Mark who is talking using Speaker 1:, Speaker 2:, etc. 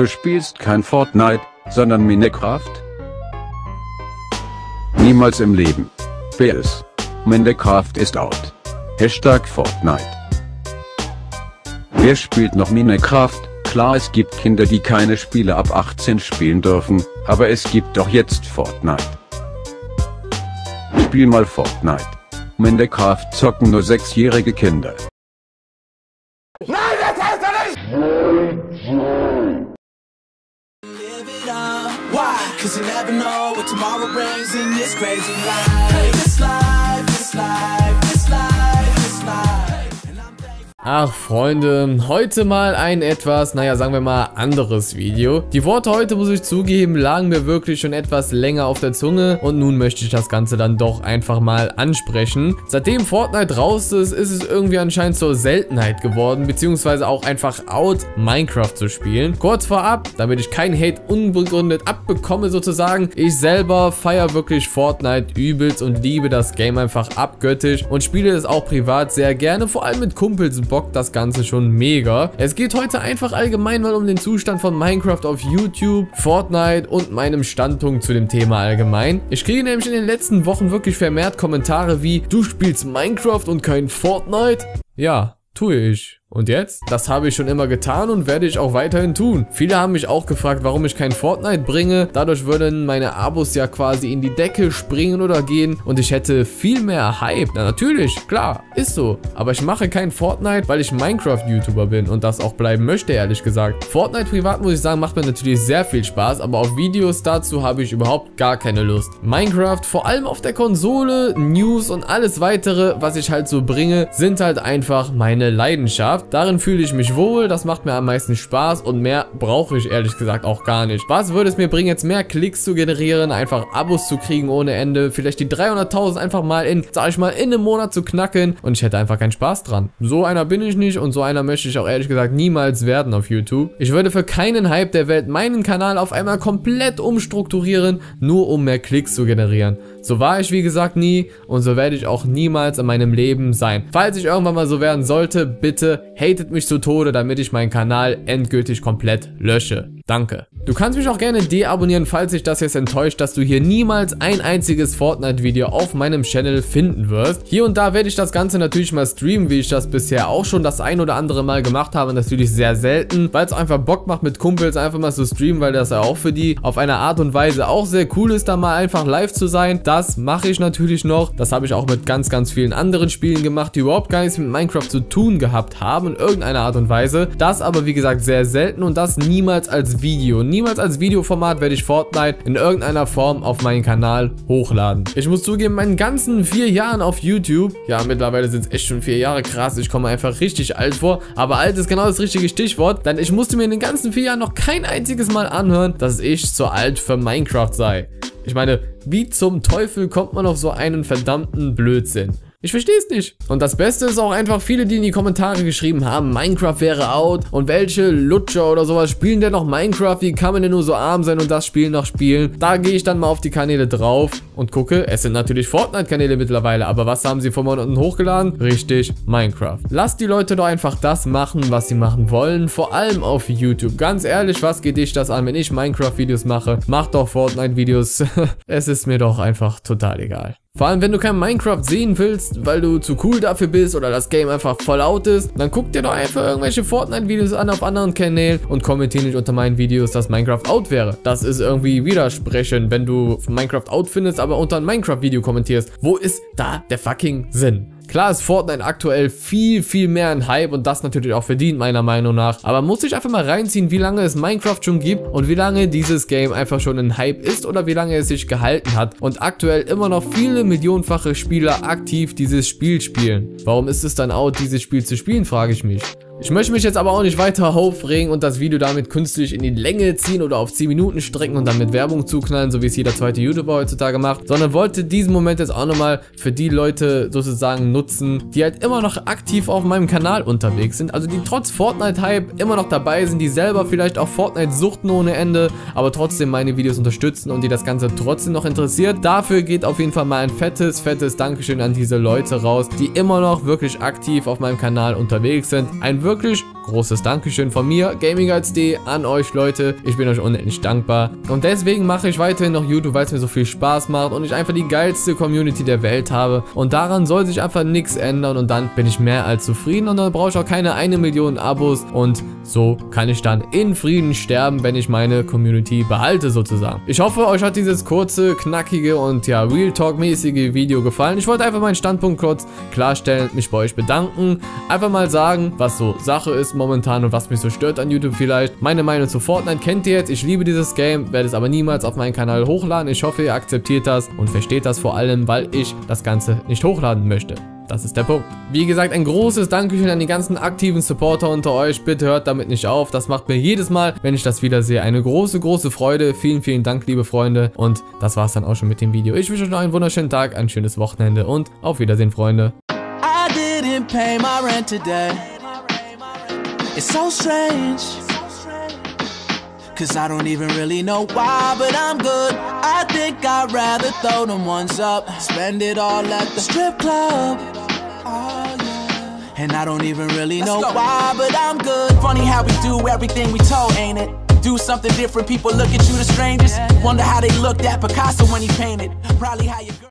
Speaker 1: Du spielst kein Fortnite, sondern Minecraft? Niemals im Leben. PS. Minecraft ist out. Hashtag Fortnite. Wer spielt noch Minecraft? Klar es gibt Kinder die keine Spiele ab 18 spielen dürfen, aber es gibt doch jetzt Fortnite. Spiel mal Fortnite. Minecraft zocken nur sechsjährige Kinder.
Speaker 2: Cause you never know what tomorrow brings in this crazy life. Hey, this life, this life,
Speaker 3: Ach Freunde, heute mal ein etwas, naja sagen wir mal anderes Video. Die Worte heute muss ich zugeben, lagen mir wirklich schon etwas länger auf der Zunge und nun möchte ich das Ganze dann doch einfach mal ansprechen. Seitdem Fortnite raus ist, ist es irgendwie anscheinend zur Seltenheit geworden, beziehungsweise auch einfach out Minecraft zu spielen. Kurz vorab, damit ich keinen Hate unbegründet abbekomme sozusagen, ich selber feiere wirklich Fortnite übelst und liebe das Game einfach abgöttisch und spiele es auch privat sehr gerne, vor allem mit Kumpels bockt das Ganze schon mega. Es geht heute einfach allgemein mal um den Zustand von Minecraft auf YouTube, Fortnite und meinem Standpunkt zu dem Thema allgemein. Ich kriege nämlich in den letzten Wochen wirklich vermehrt Kommentare wie, du spielst Minecraft und kein Fortnite? Ja, tue ich. Und jetzt? Das habe ich schon immer getan und werde ich auch weiterhin tun. Viele haben mich auch gefragt, warum ich kein Fortnite bringe. Dadurch würden meine Abos ja quasi in die Decke springen oder gehen und ich hätte viel mehr Hype. Na natürlich, klar, ist so. Aber ich mache kein Fortnite, weil ich Minecraft-YouTuber bin und das auch bleiben möchte, ehrlich gesagt. Fortnite privat, muss ich sagen, macht mir natürlich sehr viel Spaß, aber auf Videos dazu habe ich überhaupt gar keine Lust. Minecraft, vor allem auf der Konsole, News und alles weitere, was ich halt so bringe, sind halt einfach meine Leidenschaft. Darin fühle ich mich wohl, das macht mir am meisten Spaß und mehr brauche ich ehrlich gesagt auch gar nicht. Was würde es mir bringen, jetzt mehr Klicks zu generieren, einfach Abos zu kriegen ohne Ende, vielleicht die 300.000 einfach mal in, sag ich mal, in einem Monat zu knacken und ich hätte einfach keinen Spaß dran. So einer bin ich nicht und so einer möchte ich auch ehrlich gesagt niemals werden auf YouTube. Ich würde für keinen Hype der Welt meinen Kanal auf einmal komplett umstrukturieren, nur um mehr Klicks zu generieren. So war ich wie gesagt nie und so werde ich auch niemals in meinem Leben sein. Falls ich irgendwann mal so werden sollte, bitte hatet mich zu Tode, damit ich meinen Kanal endgültig komplett lösche. Danke. Du kannst mich auch gerne deabonnieren, falls dich das jetzt enttäuscht, dass du hier niemals ein einziges Fortnite-Video auf meinem Channel finden wirst. Hier und da werde ich das Ganze natürlich mal streamen, wie ich das bisher auch schon das ein oder andere Mal gemacht habe. Natürlich sehr selten, weil es einfach Bock macht mit Kumpels einfach mal zu streamen, weil das ja auch für die auf eine Art und Weise auch sehr cool ist, da mal einfach live zu sein. Das mache ich natürlich noch. Das habe ich auch mit ganz, ganz vielen anderen Spielen gemacht, die überhaupt gar nichts mit Minecraft zu tun gehabt haben in irgendeiner Art und Weise. Das aber wie gesagt sehr selten und das niemals als Video. Niemals als Videoformat werde ich Fortnite in irgendeiner Form auf meinen Kanal hochladen. Ich muss zugeben, meinen ganzen vier Jahren auf YouTube, ja mittlerweile sind es echt schon vier Jahre, krass, ich komme einfach richtig alt vor, aber alt ist genau das richtige Stichwort, denn ich musste mir in den ganzen vier Jahren noch kein einziges Mal anhören, dass ich zu alt für Minecraft sei. Ich meine, wie zum Teufel kommt man auf so einen verdammten Blödsinn? Ich verstehe es nicht. Und das Beste ist auch einfach viele, die in die Kommentare geschrieben haben, Minecraft wäre out und welche Lutscher oder sowas spielen denn noch Minecraft? Wie kann man denn nur so arm sein und das Spiel noch spielen? Da gehe ich dann mal auf die Kanäle drauf und gucke, es sind natürlich Fortnite-Kanäle mittlerweile, aber was haben sie vor Monaten hochgeladen? Richtig, Minecraft. Lasst die Leute doch einfach das machen, was sie machen wollen, vor allem auf YouTube. Ganz ehrlich, was geht dich das an, wenn ich Minecraft-Videos mache? Mach doch Fortnite-Videos. es ist mir doch einfach total egal. Vor allem, wenn du kein Minecraft sehen willst, weil du zu cool dafür bist oder das Game einfach voll out ist, dann guck dir doch einfach irgendwelche Fortnite-Videos an auf anderen Kanälen und kommentier nicht unter meinen Videos, dass Minecraft out wäre. Das ist irgendwie widersprechend, wenn du Minecraft out findest, aber unter ein Minecraft-Video kommentierst. Wo ist da der fucking Sinn? Klar ist Fortnite aktuell viel, viel mehr ein Hype und das natürlich auch verdient, meiner Meinung nach. Aber muss ich einfach mal reinziehen, wie lange es Minecraft schon gibt und wie lange dieses Game einfach schon ein Hype ist oder wie lange es sich gehalten hat. Und aktuell immer noch viele millionenfache Spieler aktiv dieses Spiel spielen. Warum ist es dann out, dieses Spiel zu spielen, frage ich mich. Ich möchte mich jetzt aber auch nicht weiter aufregen und das Video damit künstlich in die Länge ziehen oder auf 10 Minuten strecken und dann mit Werbung zuknallen, so wie es jeder zweite YouTuber heutzutage macht, sondern wollte diesen Moment jetzt auch nochmal für die Leute sozusagen nutzen, die halt immer noch aktiv auf meinem Kanal unterwegs sind, also die trotz Fortnite-Hype immer noch dabei sind, die selber vielleicht auch Fortnite suchten ohne Ende, aber trotzdem meine Videos unterstützen und die das Ganze trotzdem noch interessiert. Dafür geht auf jeden Fall mal ein fettes, fettes Dankeschön an diese Leute raus, die immer noch wirklich aktiv auf meinem Kanal unterwegs sind. Ein wirklich Rutgers großes Dankeschön von mir, GamingGuides.de, an euch Leute. Ich bin euch unendlich dankbar. Und deswegen mache ich weiterhin noch YouTube, weil es mir so viel Spaß macht und ich einfach die geilste Community der Welt habe. Und daran soll sich einfach nichts ändern und dann bin ich mehr als zufrieden und dann brauche ich auch keine eine Million Abos und so kann ich dann in Frieden sterben, wenn ich meine Community behalte sozusagen. Ich hoffe, euch hat dieses kurze, knackige und ja, Real Talk-mäßige Video gefallen. Ich wollte einfach meinen Standpunkt kurz klarstellen, mich bei euch bedanken, einfach mal sagen, was so Sache ist momentan und was mich so stört an YouTube vielleicht. Meine Meinung zu Fortnite kennt ihr jetzt, ich liebe dieses Game, werde es aber niemals auf meinen Kanal hochladen. Ich hoffe, ihr akzeptiert das und versteht das vor allem, weil ich das Ganze nicht hochladen möchte. Das ist der Punkt. Wie gesagt, ein großes Dankeschön an die ganzen aktiven Supporter unter euch. Bitte hört damit nicht auf. Das macht mir jedes Mal, wenn ich das wieder sehe, eine große, große Freude. Vielen, vielen Dank, liebe Freunde. Und das war's dann auch schon mit dem Video. Ich wünsche euch noch einen wunderschönen Tag, ein schönes Wochenende und auf Wiedersehen, Freunde.
Speaker 2: It's so strange. Cause I don't even really know why, but I'm good. I think I'd rather throw them ones up. Spend it all at the strip club. Oh, yeah. And I don't even really know why, but I'm good. Funny how we do everything we told, ain't it? Do something different, people look at you the strangest. Wonder how they looked at Picasso when he painted. Probably how you.